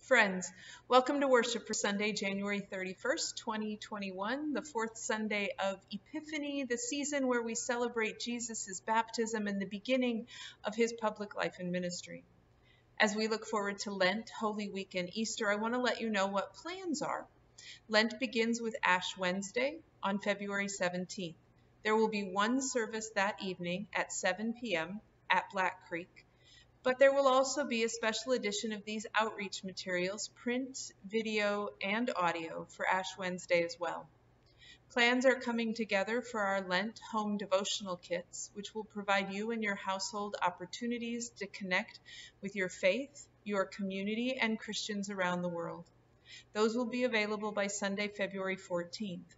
Friends, welcome to worship for Sunday, January 31st, 2021, the fourth Sunday of Epiphany, the season where we celebrate Jesus' baptism and the beginning of his public life and ministry. As we look forward to Lent, Holy Week, and Easter, I want to let you know what plans are. Lent begins with Ash Wednesday on February 17th. There will be one service that evening at 7 p.m. at Black Creek. But there will also be a special edition of these outreach materials, print, video, and audio for Ash Wednesday as well. Plans are coming together for our Lent home devotional kits, which will provide you and your household opportunities to connect with your faith, your community, and Christians around the world. Those will be available by Sunday, February 14th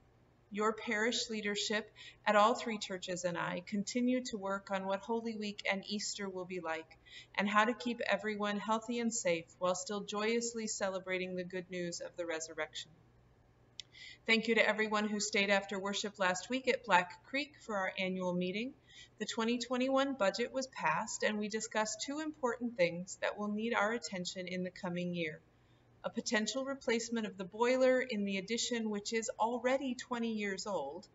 your parish leadership at all three churches and I continue to work on what Holy Week and Easter will be like and how to keep everyone healthy and safe while still joyously celebrating the good news of the resurrection. Thank you to everyone who stayed after worship last week at Black Creek for our annual meeting. The 2021 budget was passed, and we discussed two important things that will need our attention in the coming year a potential replacement of the boiler in the addition, which is already 20 years old,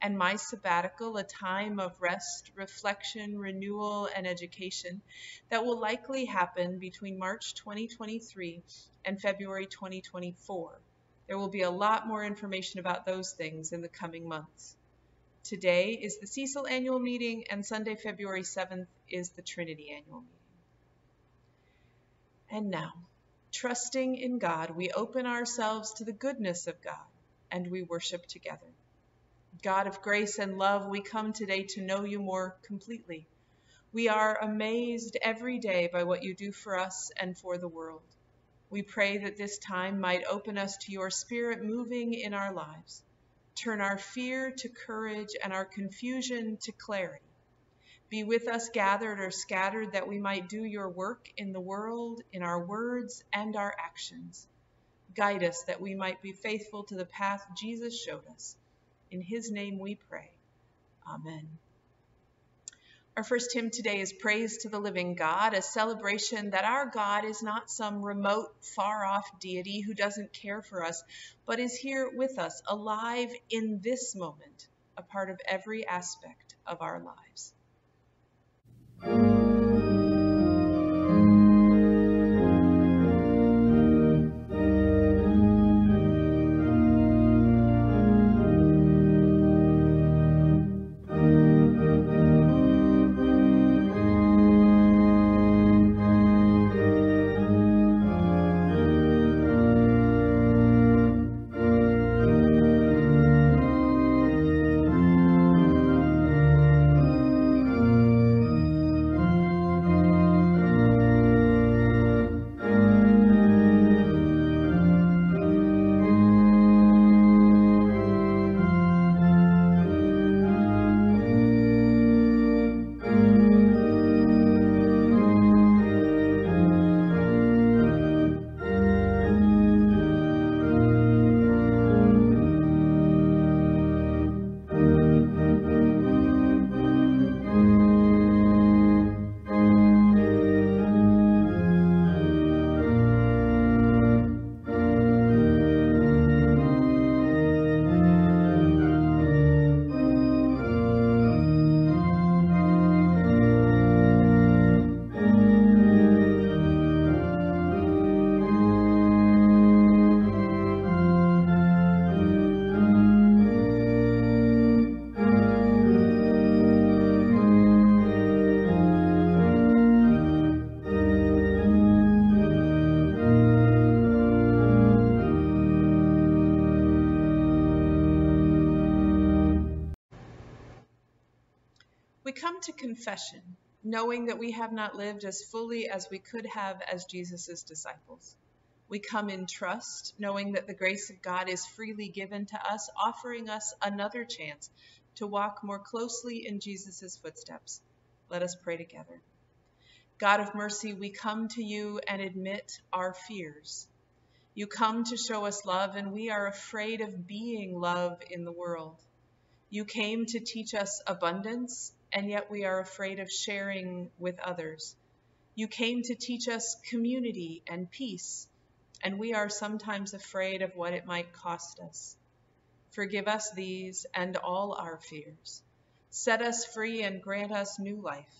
and my sabbatical, a time of rest, reflection, renewal, and education that will likely happen between March 2023 and February 2024. There will be a lot more information about those things in the coming months. Today is the Cecil annual meeting, and Sunday, February 7th, is the Trinity annual meeting. And now, Trusting in God, we open ourselves to the goodness of God and we worship together. God of grace and love, we come today to know you more completely. We are amazed every day by what you do for us and for the world. We pray that this time might open us to your spirit moving in our lives. Turn our fear to courage and our confusion to clarity. Be with us gathered or scattered that we might do your work in the world, in our words and our actions. Guide us that we might be faithful to the path Jesus showed us. In his name we pray. Amen. Our first hymn today is Praise to the Living God, a celebration that our God is not some remote, far off deity who doesn't care for us, but is here with us, alive in this moment, a part of every aspect of our lives. Thank you. Come to confession knowing that we have not lived as fully as we could have as Jesus' disciples. We come in trust, knowing that the grace of God is freely given to us, offering us another chance to walk more closely in Jesus' footsteps. Let us pray together. God of mercy, we come to you and admit our fears. You come to show us love, and we are afraid of being love in the world. You came to teach us abundance and yet we are afraid of sharing with others. You came to teach us community and peace, and we are sometimes afraid of what it might cost us. Forgive us these and all our fears. Set us free and grant us new life.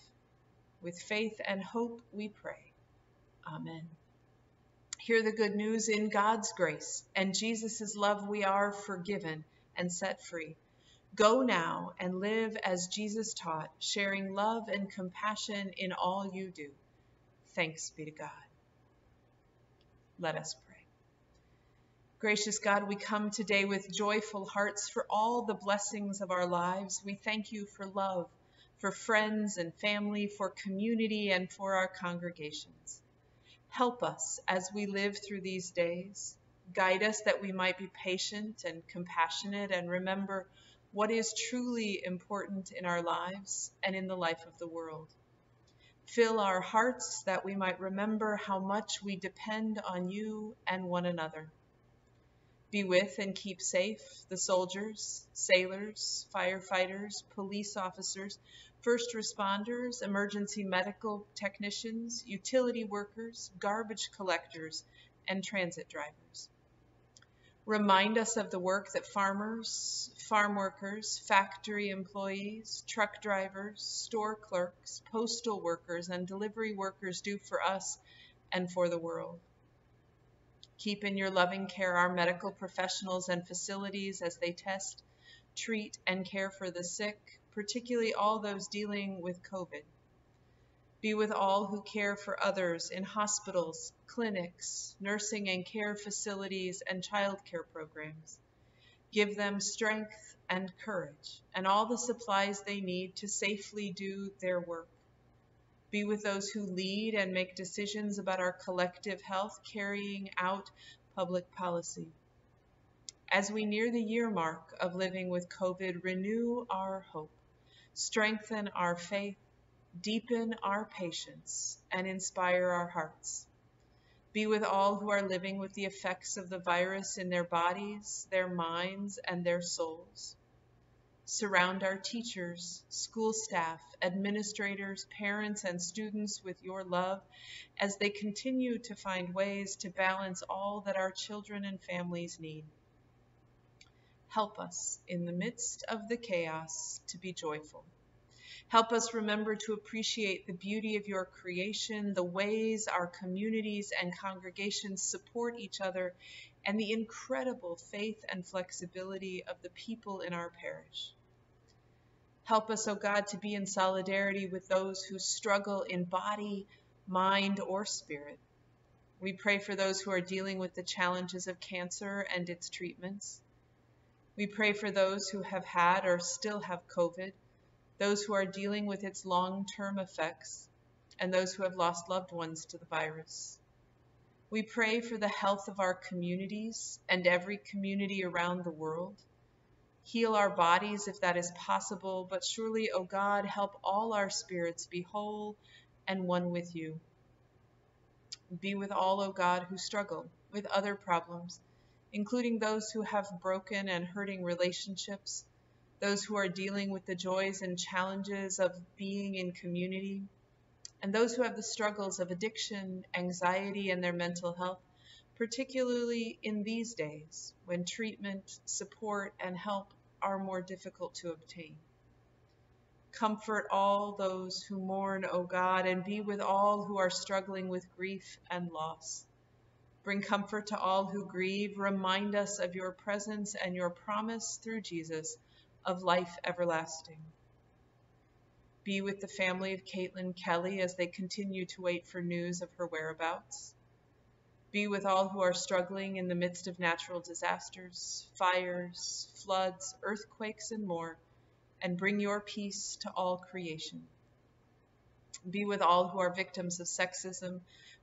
With faith and hope we pray. Amen. Hear the good news in God's grace and Jesus' love we are forgiven and set free. Go now and live as Jesus taught, sharing love and compassion in all you do. Thanks be to God. Let us pray. Gracious God, we come today with joyful hearts for all the blessings of our lives. We thank you for love, for friends and family, for community, and for our congregations. Help us as we live through these days. Guide us that we might be patient and compassionate and remember what is truly important in our lives and in the life of the world. Fill our hearts that we might remember how much we depend on you and one another. Be with and keep safe the soldiers, sailors, firefighters, police officers, first responders, emergency medical technicians, utility workers, garbage collectors, and transit drivers. Remind us of the work that farmers, farm workers, factory employees, truck drivers, store clerks, postal workers, and delivery workers do for us and for the world. Keep in your loving care our medical professionals and facilities as they test, treat, and care for the sick, particularly all those dealing with COVID. Be with all who care for others in hospitals, clinics, nursing and care facilities, and child care programs. Give them strength and courage and all the supplies they need to safely do their work. Be with those who lead and make decisions about our collective health, carrying out public policy. As we near the year mark of living with COVID, renew our hope strengthen our faith, deepen our patience, and inspire our hearts. Be with all who are living with the effects of the virus in their bodies, their minds, and their souls. Surround our teachers, school staff, administrators, parents, and students with your love as they continue to find ways to balance all that our children and families need. Help us in the midst of the chaos to be joyful. Help us remember to appreciate the beauty of your creation, the ways our communities and congregations support each other, and the incredible faith and flexibility of the people in our parish. Help us, O oh God, to be in solidarity with those who struggle in body, mind, or spirit. We pray for those who are dealing with the challenges of cancer and its treatments. We pray for those who have had or still have COVID, those who are dealing with its long term effects, and those who have lost loved ones to the virus. We pray for the health of our communities and every community around the world. Heal our bodies if that is possible, but surely, O God, help all our spirits be whole and one with you. Be with all, O God, who struggle with other problems including those who have broken and hurting relationships, those who are dealing with the joys and challenges of being in community, and those who have the struggles of addiction, anxiety, and their mental health, particularly in these days when treatment, support, and help are more difficult to obtain. Comfort all those who mourn, O God, and be with all who are struggling with grief and loss. Bring comfort to all who grieve. Remind us of your presence and your promise through Jesus of life everlasting. Be with the family of Caitlin Kelly as they continue to wait for news of her whereabouts. Be with all who are struggling in the midst of natural disasters, fires, floods, earthquakes, and more, and bring your peace to all creation. Be with all who are victims of sexism,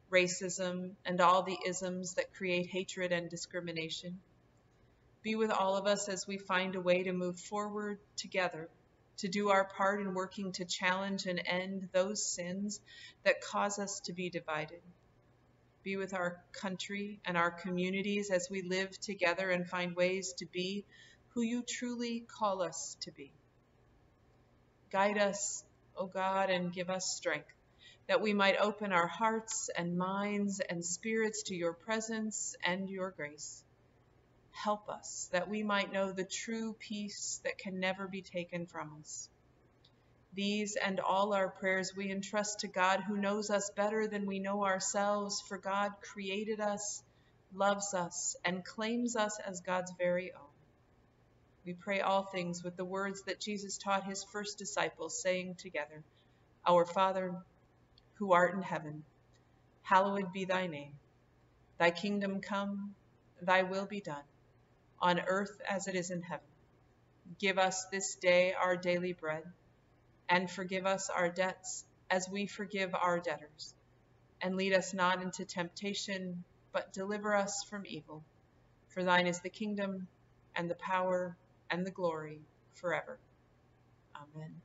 racism, and all the isms that create hatred and discrimination. Be with all of us as we find a way to move forward together, to do our part in working to challenge and end those sins that cause us to be divided. Be with our country and our communities as we live together and find ways to be who you truly call us to be. Guide us, O God, and give us strength that we might open our hearts and minds and spirits to your presence and your grace. Help us that we might know the true peace that can never be taken from us. These and all our prayers we entrust to God who knows us better than we know ourselves, for God created us, loves us, and claims us as God's very own. We pray all things with the words that Jesus taught his first disciples, saying together, Our Father, who art in heaven, hallowed be thy name. Thy kingdom come, thy will be done, on earth as it is in heaven. Give us this day our daily bread, and forgive us our debts as we forgive our debtors. And lead us not into temptation, but deliver us from evil. For thine is the kingdom, and the power, and the glory, forever. Amen.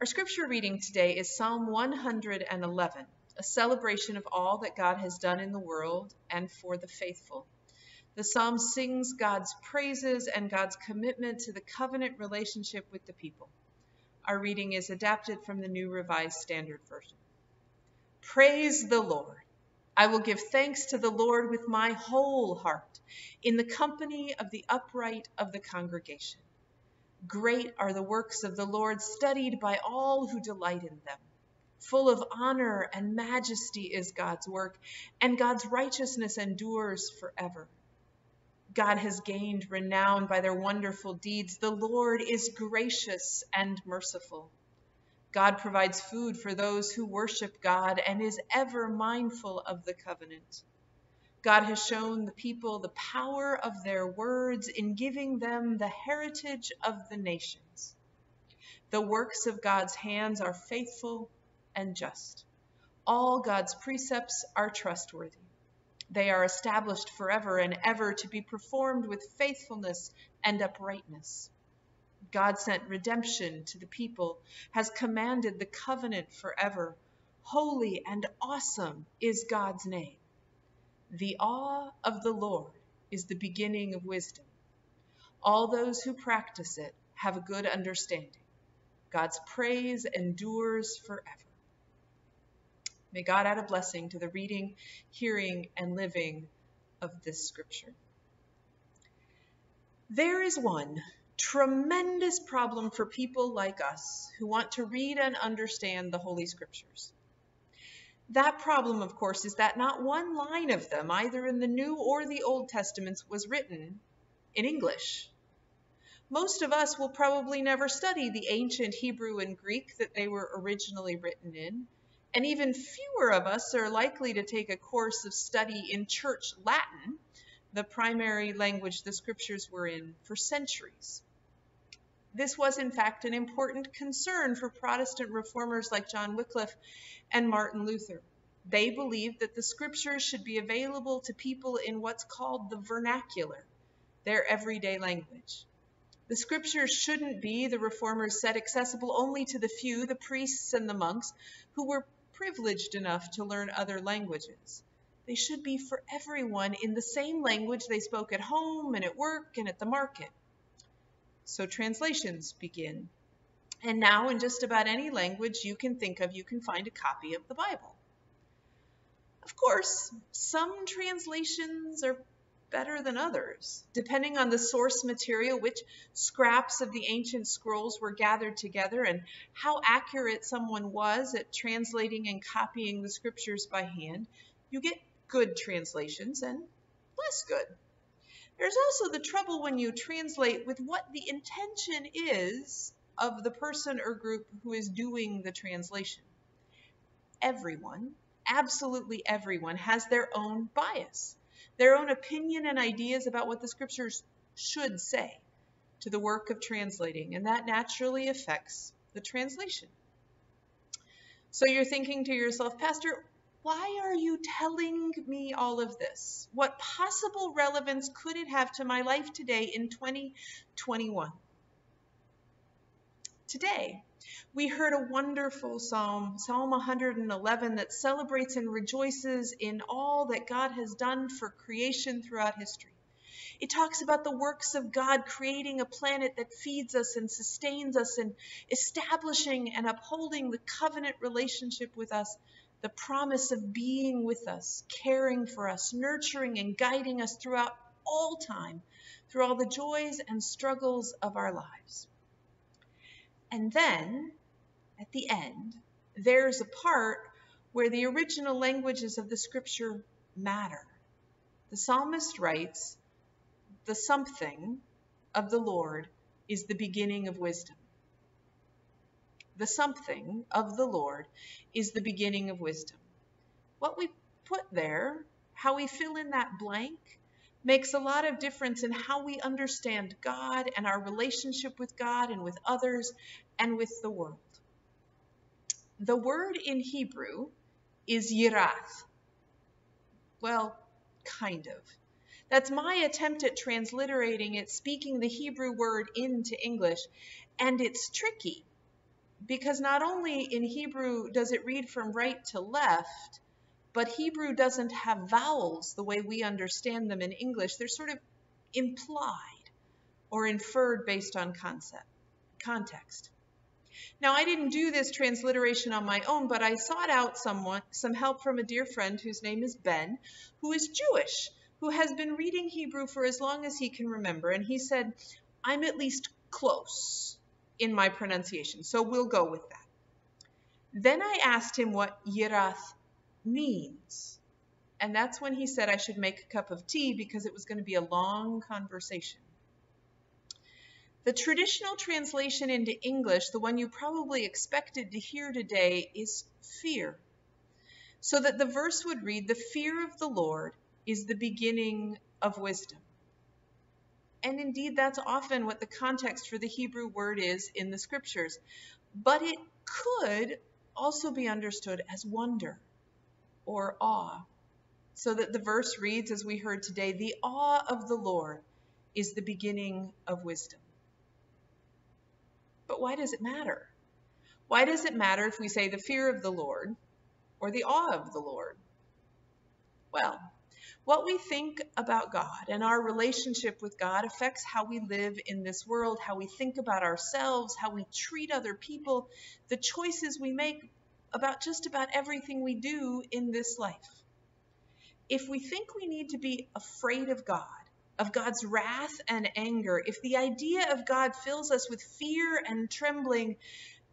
Our scripture reading today is Psalm 111, a celebration of all that God has done in the world and for the faithful. The psalm sings God's praises and God's commitment to the covenant relationship with the people. Our reading is adapted from the New Revised Standard Version. Praise the Lord. I will give thanks to the Lord with my whole heart, in the company of the upright of the congregation. Great are the works of the Lord, studied by all who delight in them. Full of honor and majesty is God's work, and God's righteousness endures forever. God has gained renown by their wonderful deeds. The Lord is gracious and merciful. God provides food for those who worship God and is ever mindful of the covenant. God has shown the people the power of their words in giving them the heritage of the nations. The works of God's hands are faithful and just. All God's precepts are trustworthy. They are established forever and ever to be performed with faithfulness and uprightness. God sent redemption to the people, has commanded the covenant forever. Holy and awesome is God's name. The awe of the Lord is the beginning of wisdom. All those who practice it have a good understanding. God's praise endures forever. May God add a blessing to the reading, hearing, and living of this scripture. There is one tremendous problem for people like us who want to read and understand the Holy Scriptures. That problem, of course, is that not one line of them, either in the New or the Old Testaments, was written in English. Most of us will probably never study the ancient Hebrew and Greek that they were originally written in, and even fewer of us are likely to take a course of study in Church Latin, the primary language the scriptures were in for centuries. This was, in fact, an important concern for Protestant reformers like John Wycliffe and Martin Luther. They believed that the scriptures should be available to people in what's called the vernacular, their everyday language. The scriptures shouldn't be, the reformers said, accessible only to the few, the priests and the monks, who were privileged enough to learn other languages. They should be for everyone in the same language they spoke at home and at work and at the market. So translations begin. And now, in just about any language you can think of, you can find a copy of the Bible. Of course, some translations are better than others, depending on the source material, which scraps of the ancient scrolls were gathered together, and how accurate someone was at translating and copying the scriptures by hand. You get good translations and less good. There's also the trouble when you translate with what the intention is of the person or group who is doing the translation. Everyone, absolutely everyone, has their own bias, their own opinion and ideas about what the scriptures should say to the work of translating, and that naturally affects the translation. So you're thinking to yourself, Pastor, why are you telling me all of this? What possible relevance could it have to my life today in 2021? Today, we heard a wonderful psalm, Psalm 111, that celebrates and rejoices in all that God has done for creation throughout history. It talks about the works of God creating a planet that feeds us and sustains us and establishing and upholding the covenant relationship with us, the promise of being with us, caring for us, nurturing and guiding us throughout all time, through all the joys and struggles of our lives. And then, at the end, there's a part where the original languages of the scripture matter. The psalmist writes, The something of the Lord is the beginning of wisdom. The something of the Lord is the beginning of wisdom. What we put there, how we fill in that blank, makes a lot of difference in how we understand God and our relationship with God and with others and with the world. The word in Hebrew is yirath. Well, kind of. That's my attempt at transliterating it, speaking the Hebrew word into English. And it's tricky because not only in Hebrew does it read from right to left, but Hebrew doesn't have vowels the way we understand them in English. They're sort of implied or inferred based on concept, context. Now, I didn't do this transliteration on my own, but I sought out someone, some help from a dear friend whose name is Ben, who is Jewish, who has been reading Hebrew for as long as he can remember. And he said, I'm at least close in my pronunciation, so we'll go with that. Then I asked him what Yirath means. And that's when he said I should make a cup of tea because it was going to be a long conversation. The traditional translation into English, the one you probably expected to hear today, is fear. So that the verse would read, The fear of the Lord is the beginning of wisdom. And indeed, that's often what the context for the Hebrew word is in the scriptures. But it could also be understood as wonder or awe. So that the verse reads, as we heard today, The awe of the Lord is the beginning of wisdom. But why does it matter? Why does it matter if we say the fear of the Lord or the awe of the Lord? Well, what we think about God and our relationship with God affects how we live in this world, how we think about ourselves, how we treat other people, the choices we make about just about everything we do in this life. If we think we need to be afraid of God, of God's wrath and anger, if the idea of God fills us with fear and trembling,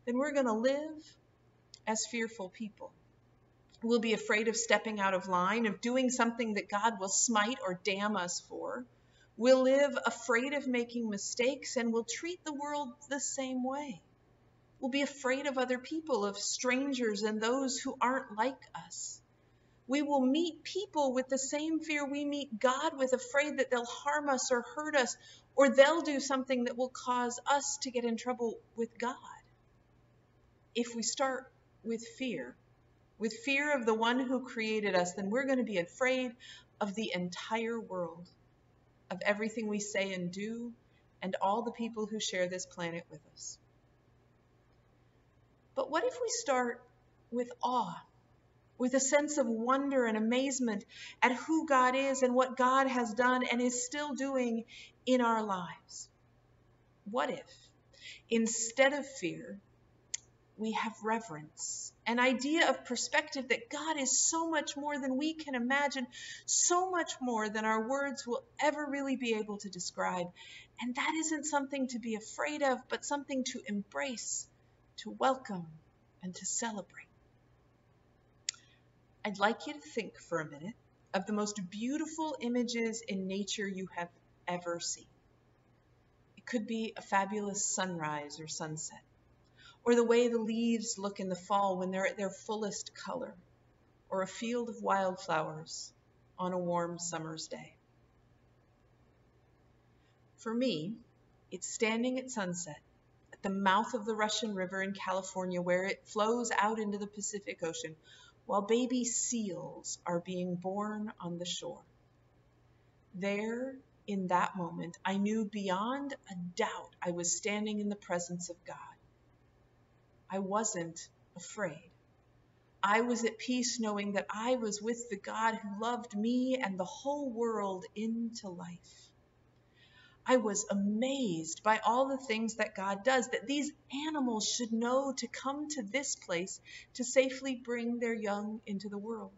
then we're going to live as fearful people. We'll be afraid of stepping out of line, of doing something that God will smite or damn us for. We'll live afraid of making mistakes and we'll treat the world the same way. We'll be afraid of other people, of strangers and those who aren't like us we will meet people with the same fear we meet God with, afraid that they'll harm us or hurt us, or they'll do something that will cause us to get in trouble with God. If we start with fear, with fear of the one who created us, then we're going to be afraid of the entire world, of everything we say and do, and all the people who share this planet with us. But what if we start with awe? with a sense of wonder and amazement at who God is and what God has done and is still doing in our lives. What if, instead of fear, we have reverence, an idea of perspective that God is so much more than we can imagine, so much more than our words will ever really be able to describe. And that isn't something to be afraid of, but something to embrace, to welcome, and to celebrate. I'd like you to think for a minute of the most beautiful images in nature you have ever seen. It could be a fabulous sunrise or sunset, or the way the leaves look in the fall when they're at their fullest color, or a field of wildflowers on a warm summer's day. For me, it's standing at sunset the mouth of the Russian River in California where it flows out into the Pacific Ocean while baby seals are being born on the shore. There, in that moment, I knew beyond a doubt I was standing in the presence of God. I wasn't afraid. I was at peace knowing that I was with the God who loved me and the whole world into life. I was amazed by all the things that God does, that these animals should know to come to this place to safely bring their young into the world.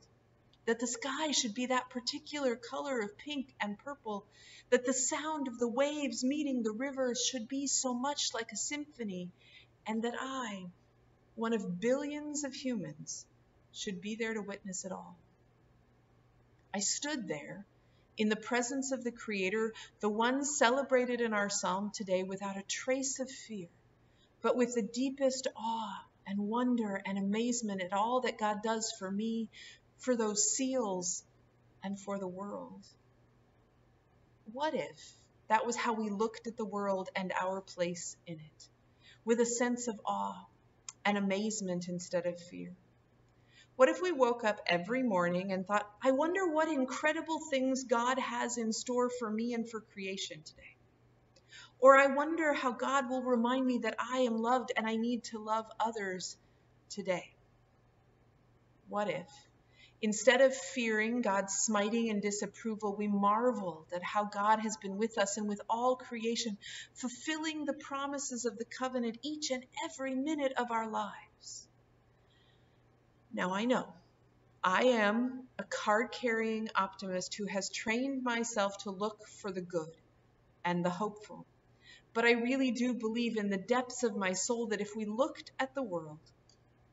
That the sky should be that particular color of pink and purple, that the sound of the waves meeting the rivers should be so much like a symphony, and that I, one of billions of humans, should be there to witness it all. I stood there in the presence of the Creator, the one celebrated in our psalm today without a trace of fear, but with the deepest awe and wonder and amazement at all that God does for me, for those seals, and for the world. What if that was how we looked at the world and our place in it, with a sense of awe and amazement instead of fear? What if we woke up every morning and thought, I wonder what incredible things God has in store for me and for creation today? Or I wonder how God will remind me that I am loved and I need to love others today. What if, instead of fearing God's smiting and disapproval, we marveled at how God has been with us and with all creation, fulfilling the promises of the covenant each and every minute of our lives? Now I know I am a card carrying optimist who has trained myself to look for the good and the hopeful. But I really do believe in the depths of my soul that if we looked at the world,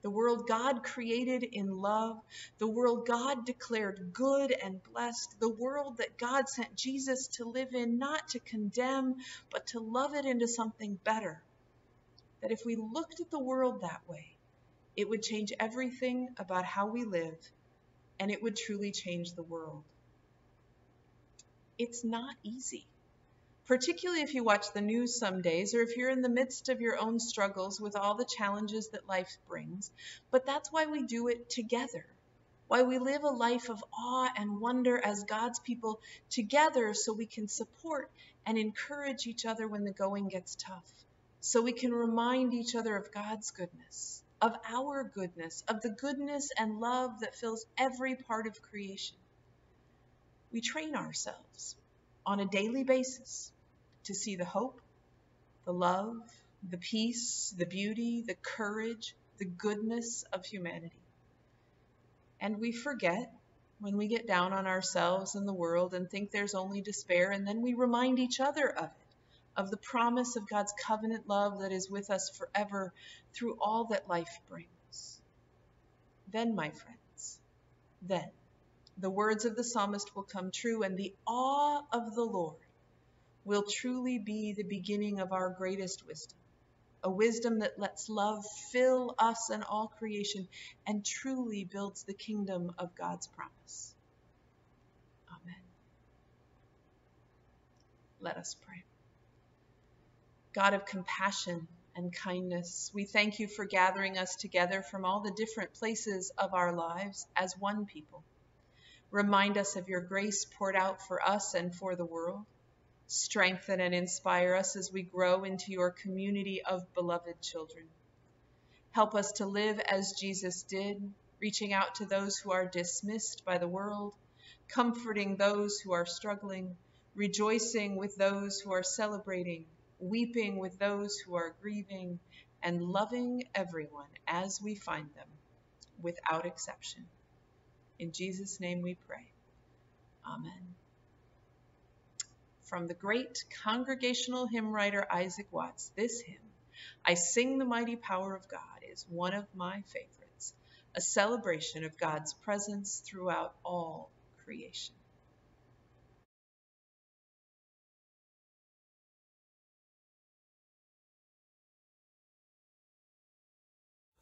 the world God created in love, the world God declared good and blessed, the world that God sent Jesus to live in, not to condemn, but to love it into something better. That if we looked at the world that way, it would change everything about how we live, and it would truly change the world. It's not easy, particularly if you watch the news some days or if you're in the midst of your own struggles with all the challenges that life brings. But that's why we do it together, why we live a life of awe and wonder as God's people together so we can support and encourage each other when the going gets tough, so we can remind each other of God's goodness of our goodness, of the goodness and love that fills every part of creation. We train ourselves on a daily basis to see the hope, the love, the peace, the beauty, the courage, the goodness of humanity. And we forget when we get down on ourselves and the world and think there's only despair, and then we remind each other of it of the promise of God's covenant love that is with us forever through all that life brings. Then, my friends, then the words of the psalmist will come true, and the awe of the Lord will truly be the beginning of our greatest wisdom. A wisdom that lets love fill us and all creation and truly builds the kingdom of God's promise. Amen. Let us pray. God of compassion and kindness, we thank you for gathering us together from all the different places of our lives as one people. Remind us of your grace poured out for us and for the world. Strengthen and inspire us as we grow into your community of beloved children. Help us to live as Jesus did, reaching out to those who are dismissed by the world, comforting those who are struggling, rejoicing with those who are celebrating, weeping with those who are grieving, and loving everyone as we find them, without exception. In Jesus' name we pray. Amen. From the great congregational hymn writer Isaac Watts, this hymn, I Sing the Mighty Power of God, is one of my favorites, a celebration of God's presence throughout all creation.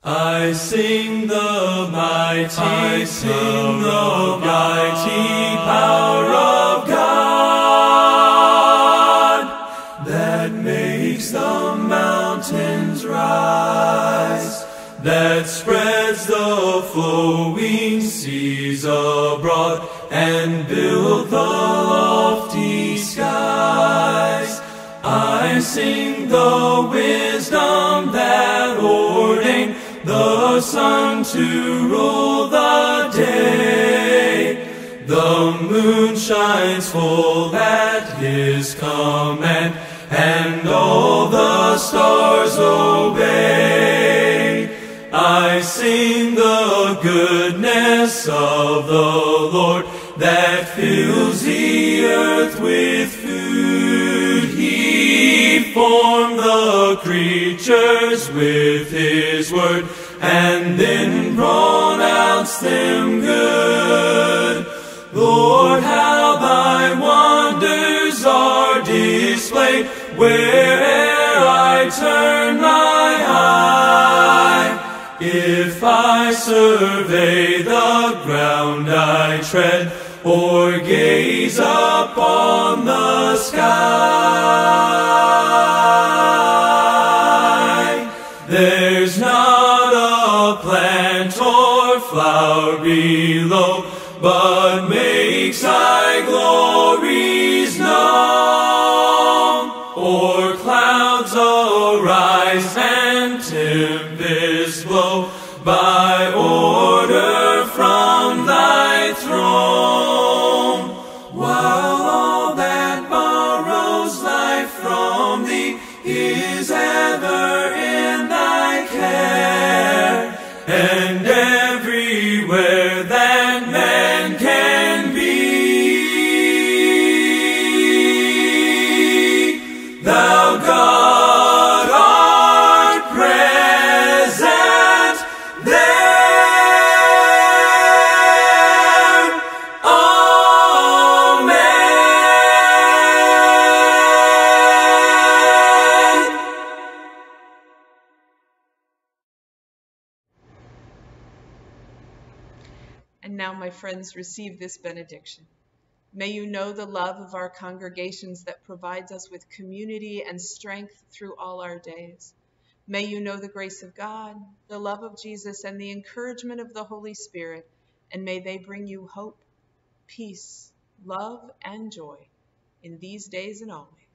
I sing the mighty, I sing the mighty power of God that makes the mountains rise, that spreads the flowing seas abroad and build the lofty skies. I sing the wisdom the sun to rule the day, The moon shines full at his command, and all the stars obey. I sing the goodness of the Lord that fills the earth with food. He formed the creatures with his word and then pronounced them good. Lord, how thy wonders are displayed where'er I turn my eye. If I survey the ground I tread, or gaze upon the sky, thou God art present there. Amen. And now, my friends, receive this benediction. May you know the love of our congregations that provides us with community and strength through all our days. May you know the grace of God, the love of Jesus, and the encouragement of the Holy Spirit, and may they bring you hope, peace, love, and joy in these days and always.